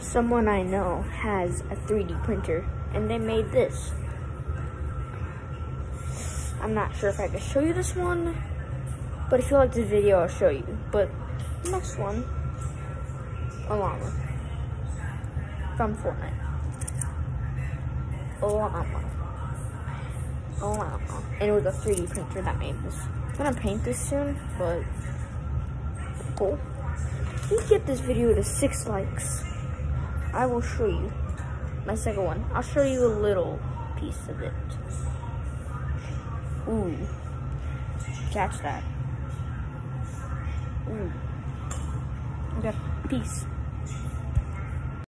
someone I know has a 3D printer and they made this. I'm not sure if I can show you this one, but if you like this video, I'll show you. But next one, a llama from Fortnite. A llama. A llama. And it was a 3D printer that made this. I'm gonna paint this soon, but cool. You get this video to six likes, I will show you my second one. I'll show you a little piece of it. Ooh. Catch that. Ooh. Okay, peace.